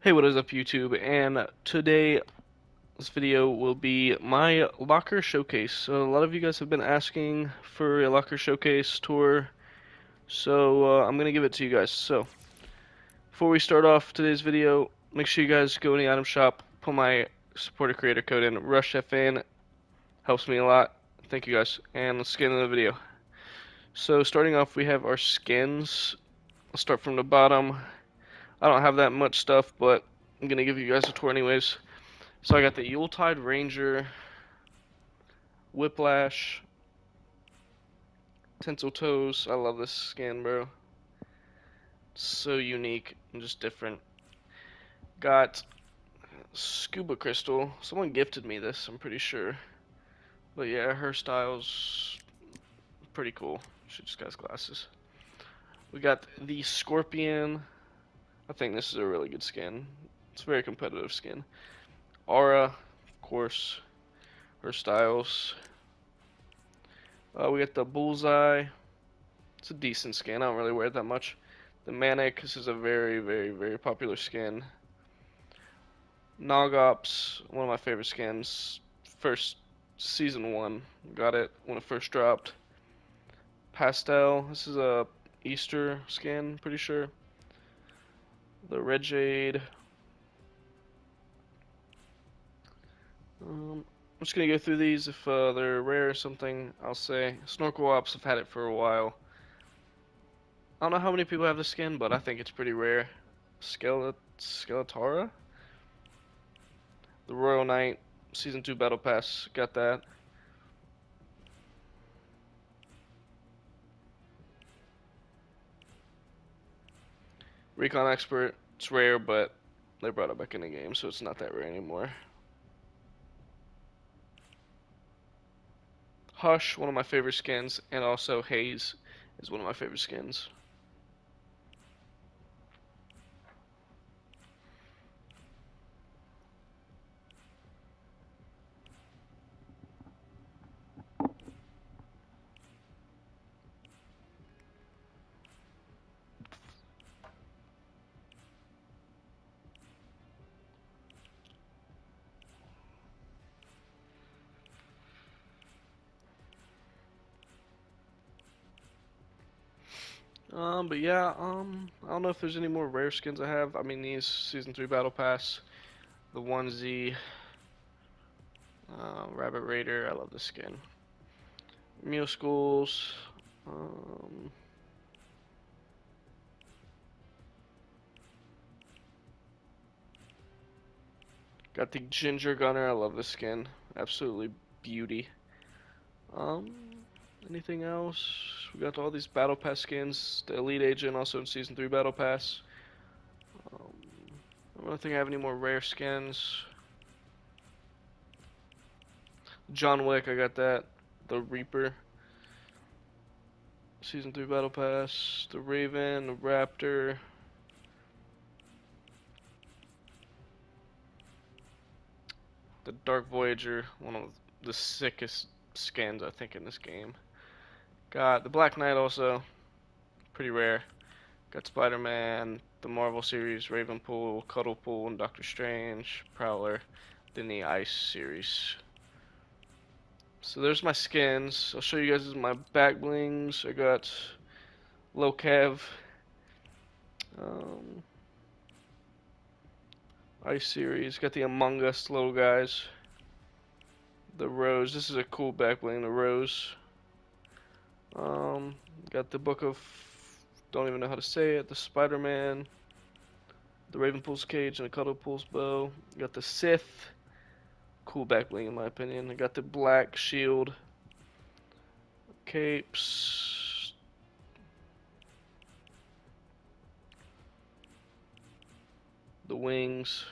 Hey, what is up YouTube? And today, this video will be my locker showcase. So a lot of you guys have been asking for a locker showcase tour, so uh, I'm gonna give it to you guys. So before we start off today's video, make sure you guys go in the item shop, put my supporter creator code in RushFN, helps me a lot. Thank you guys, and let's get into the video. So starting off, we have our skins. I'll start from the bottom. I don't have that much stuff, but I'm gonna give you guys a tour anyways. So I got the Yuletide Ranger, Whiplash, Tinsel Toes. I love this skin, bro. so unique and just different. Got Scuba Crystal. Someone gifted me this, I'm pretty sure. But yeah, her style's pretty cool. She just got glasses. We got the Scorpion. I think this is a really good skin. It's a very competitive skin. Aura, of course, her styles. Uh, we got the Bullseye. It's a decent skin. I don't really wear it that much. The Manic. This is a very, very, very popular skin. Nog Ops, one of my favorite skins. First season one. Got it when it first dropped. Pastel. This is a Easter skin, pretty sure the Red Jade. Um, I'm just gonna go through these. If uh, they're rare or something, I'll say. Snorkel Ops, I've had it for a while. I don't know how many people have the skin, but I think it's pretty rare. Skelet Skeletara? The Royale Knight, Season 2 Battle Pass, got that. Recon Expert, it's rare, but they brought it back in the game, so it's not that rare anymore. Hush, one of my favorite skins, and also Haze is one of my favorite skins. Um, but yeah, um, I don't know if there's any more rare skins I have. I mean, these Season 3 Battle Pass, the onesie, uh, Rabbit Raider, I love this skin. Mule Schools, um, got the Ginger Gunner, I love this skin, absolutely beauty. Um, anything else? We got all these Battle Pass skins. The Elite Agent also in Season 3 Battle Pass. Um, I don't think I have any more rare skins. John Wick, I got that. The Reaper. Season 3 Battle Pass. The Raven, the Raptor. The Dark Voyager, one of the sickest skins I think in this game. Got the Black Knight also, pretty rare. Got Spider-Man, the Marvel series, Ravenpool, Cuddlepool, and Doctor Strange, Prowler, then the Ice series. So there's my skins. I'll show you guys my back blings. I got low cav. Um, Ice series. Got the Among Us little guys. The Rose. This is a cool back bling. The Rose. Um, got the book of, don't even know how to say it, the Spider-Man, the Ravenpool's Cage, and the Cuddlepool's Bow. Got the Sith, cool back bling in my opinion. I got the Black Shield, capes, the wings.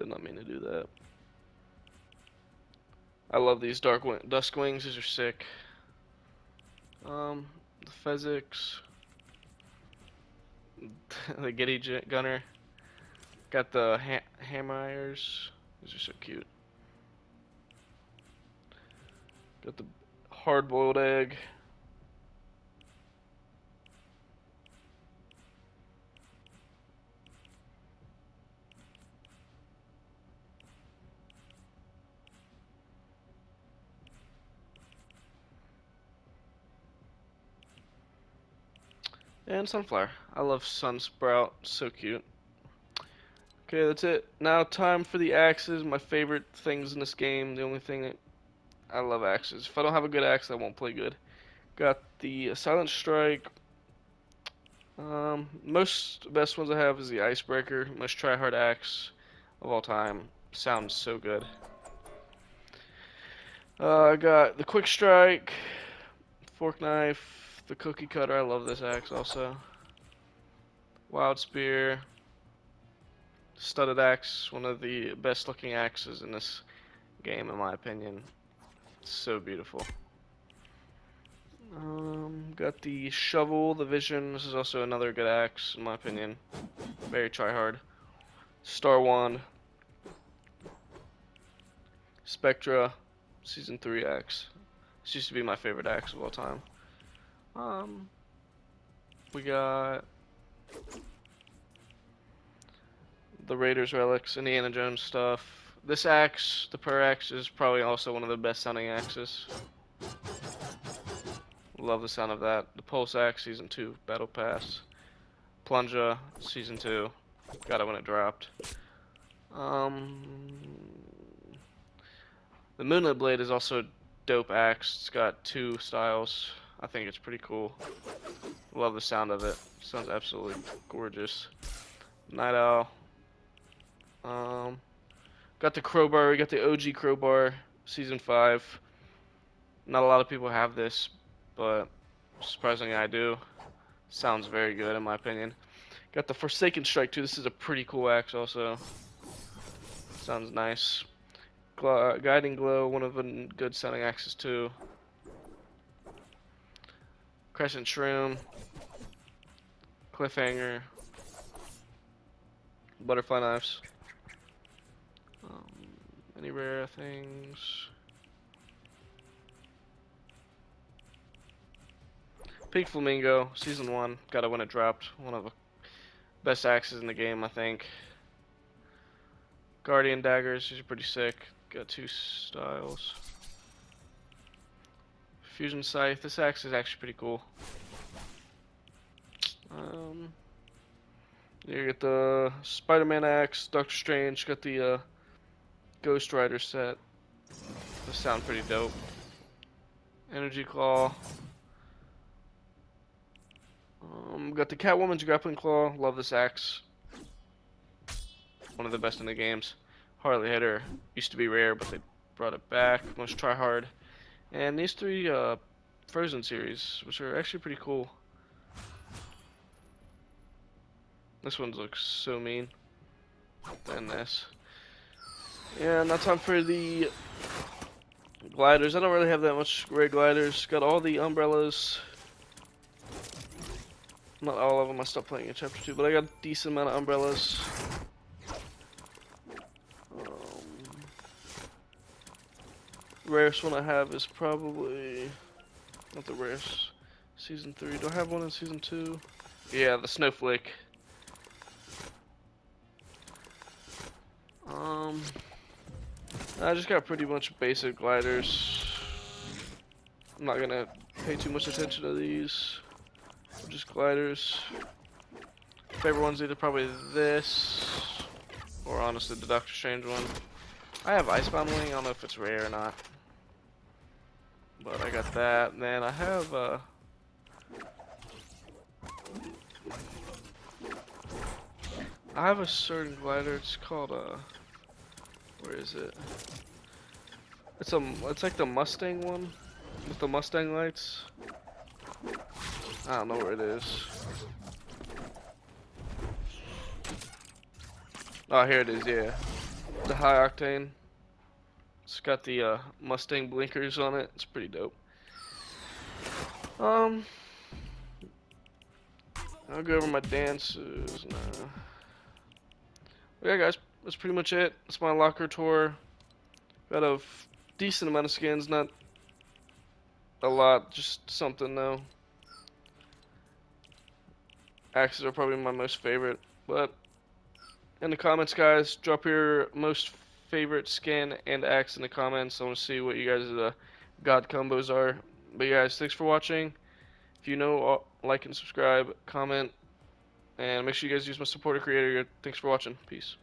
Did not mean to do that. I love these dark wing dusk wings. These are sick. Um, the Fezzik, the Giddy Gunner. Got the ha Hammers. These are so cute. Got the hard-boiled egg. And sunflower. I love sunsprout. So cute. Okay, that's it. Now time for the axes. My favorite things in this game. The only thing that I love axes. If I don't have a good axe, I won't play good. Got the Silent Strike. Um, most best ones I have is the Icebreaker. Most try hard axe of all time. Sounds so good. Uh, I got the Quick Strike, Fork Knife, the cookie cutter, I love this axe also. Wild spear. Studded axe, one of the best looking axes in this game in my opinion. so beautiful. Um, got the shovel, the vision. This is also another good axe in my opinion. Very try hard. Star wand. Spectra, season three axe. This used to be my favorite axe of all time. Um, we got the Raiders relics, Indiana Jones stuff. This axe, the Per axe, is probably also one of the best sounding axes. Love the sound of that. The Pulse axe, season two, battle pass. Plunger, season two. Got it when it dropped. Um, the Moonlit Blade is also dope axe. It's got two styles. I think it's pretty cool. Love the sound of it. Sounds absolutely gorgeous. Night Owl. Um, got the crowbar. We got the OG crowbar, season five. Not a lot of people have this, but surprisingly I do. Sounds very good in my opinion. Got the Forsaken Strike too. This is a pretty cool axe also. Sounds nice. Guiding Glow, one of the good sounding axes too. Crescent Shroom, Cliffhanger, Butterfly Knives. Um, any rare things? Pink Flamingo, Season 1, got it when it dropped. One of the best axes in the game, I think. Guardian Daggers, these are pretty sick. Got two styles. Fusion Scythe. This axe is actually pretty cool. Um, you get the Spider-Man axe, Doctor Strange, got the uh, Ghost Rider set. They sound pretty dope. Energy Claw. Um, got the Catwoman's Grappling Claw. Love this axe. One of the best in the games. Harley Hitter. Used to be rare, but they brought it back. Most try hard. And these three uh, Frozen series, which are actually pretty cool. This one looks so mean. Than this. Yeah, now time for the gliders. I don't really have that much rare gliders. Got all the umbrellas. Not all of them. I stopped playing in chapter 2, but I got a decent amount of umbrellas. Rarest one I have is probably not the rarest. Season three. Do I have one in season two? Yeah, the snowflake. Um, I just got pretty much basic gliders. I'm not gonna pay too much attention to these. Just gliders. Favorite one's either probably this, or honestly the Doctor Strange one. I have Icebound Wing. I don't know if it's rare or not. But I got that, and then I have, uh... I have a certain glider, it's called, uh... Where is it? It's a, it's like the Mustang one, with the Mustang lights. I don't know where it is. Oh, here it is, yeah. The high octane. Got the uh, Mustang blinkers on it. It's pretty dope. Um, I'll go over my dances now. Yeah, guys, that's pretty much it. That's my locker tour. Got a decent amount of skins, not a lot, just something though. Axes are probably my most favorite, but in the comments, guys, drop your most favorite skin and axe in the comments. I want to see what you guys' uh, god combos are. But guys, thanks for watching. If you know, uh, like and subscribe, comment, and make sure you guys use my supporter creator. Thanks for watching. Peace.